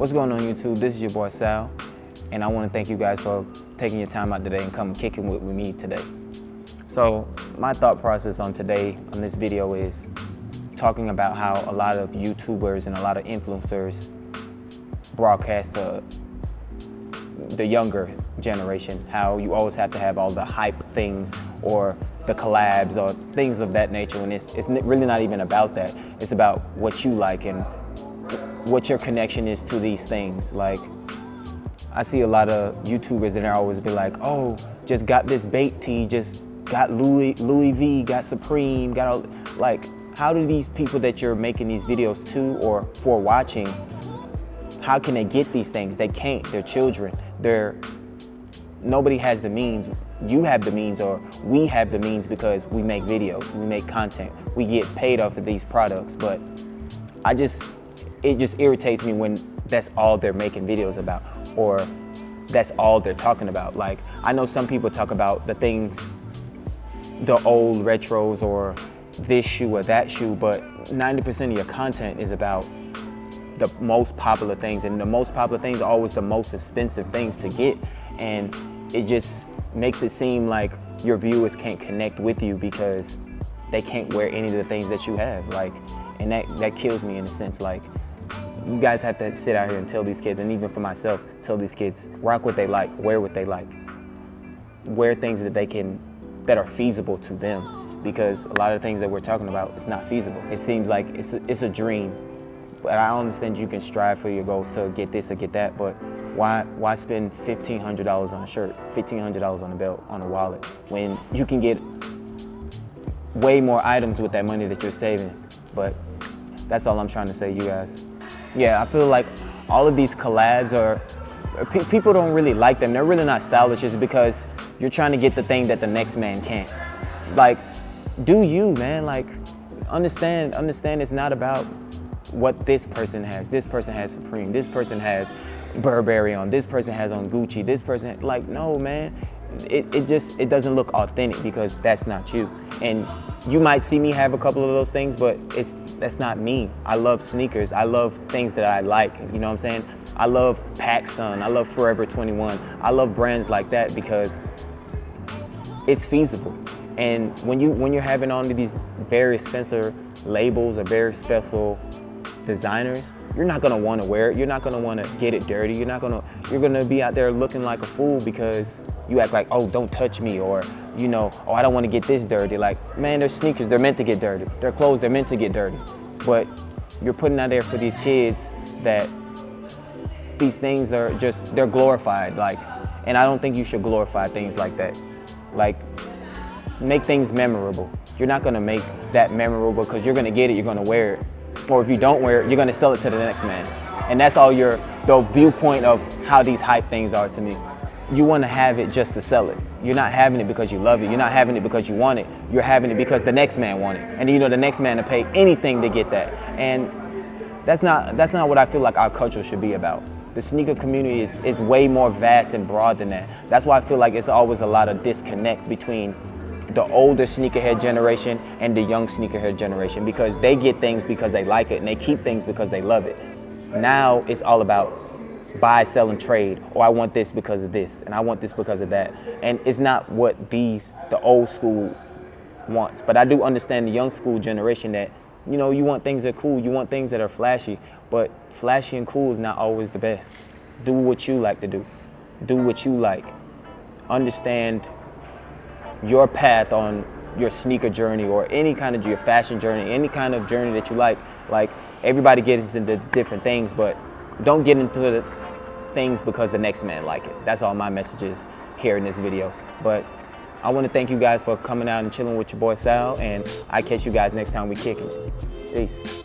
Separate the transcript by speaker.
Speaker 1: What's going on YouTube? This is your boy Sow, and I want to thank you guys for taking your time out today and coming kicking with, me today. So my thought process on today, on this video is talking about how a lot of YouTubers and a lot of influencers broadcast the, the younger generation, how you always have to have all the hype things or the collabs or things of that nature And it's, it's really not even about that. It's about what you like and what your connection is to these things. Like, I see a lot of YouTubers that are always be like, oh, just got this BAPE tee, just got Louis, Louis V, got Supreme, got all, like, how do these people that you're making these videos to or for watching, how can they get these things? They can't, they're children. They're, nobody has the means. You have the means or we have the means because we make videos, we make content. We get paid off of these products, but I just, it just irritates me when that's all they're making videos about or that's all they're talking about. Like, I know some people talk about the things, the old retros or this shoe or that shoe, but 90% of your content is about the most popular things and the most popular things are always the most expensive things to get. And it just makes it seem like your viewers can't connect with you because they can't wear any of the things that you have. Like, and that, that kills me in a sense. Like, you guys have to sit out here and tell these kids, and even for myself, tell these kids, rock what they like, wear what they like. Wear things that they can, that are feasible to them. Because a lot of things that we're talking about, it's not feasible. It seems like it's a, it's a dream. But I understand you can strive for your goals to get this or get that, but why, why spend $1,500 on a shirt, $1,500 on a belt, on a wallet, when you can get way more items with that money that you're saving? But that's all I'm trying to say, you guys. Yeah, I feel like all of these collabs are, pe people don't really like them. They're really not stylish just because you're trying to get the thing that the next man can't. Like, do you, man. Like, understand, understand it's not about what this person has. This person has Supreme. This person has Burberry on. This person has on Gucci. This person, like, no, man. It, it just, it doesn't look authentic because that's not you. And you might see me have a couple of those things, but it's that's not me. I love sneakers. I love things that I like. You know what I'm saying? I love PacSun. I love Forever 21. I love brands like that because it's feasible. And when you when you're having on these very expensive labels or very special designers, you're not gonna want to wear it. You're not gonna want to get it dirty. You're not gonna you're gonna be out there looking like a fool because you act like, oh, don't touch me, or you know, oh, I don't want to get this dirty. Like, man, they're sneakers. They're meant to get dirty. They're clothes. They're meant to get dirty. But you're putting out there for these kids that these things are just they're glorified. Like, and I don't think you should glorify things like that. Like, make things memorable. You're not gonna make that memorable because you're gonna get it. You're gonna wear it or if you don't wear it, you're gonna sell it to the next man. And that's all your, the viewpoint of how these hype things are to me. You wanna have it just to sell it. You're not having it because you love it. You're not having it because you want it. You're having it because the next man want it. And you know the next man to pay anything to get that. And that's not, that's not what I feel like our culture should be about. The sneaker community is, is way more vast and broad than that. That's why I feel like it's always a lot of disconnect between the older sneakerhead generation and the young sneakerhead generation because they get things because they like it and they keep things because they love it. Now it's all about buy, sell, and trade. Or oh, I want this because of this, and I want this because of that. And it's not what these the old school wants. But I do understand the young school generation that you know you want things that are cool, you want things that are flashy, but flashy and cool is not always the best. Do what you like to do. Do what you like. Understand your path on your sneaker journey or any kind of your fashion journey, any kind of journey that you like. Like everybody gets into different things, but don't get into the things because the next man like it. That's all my message is here in this video. But I want to thank you guys for coming out and chilling with your boy Sow, and I catch you guys next time we kick it. Peace.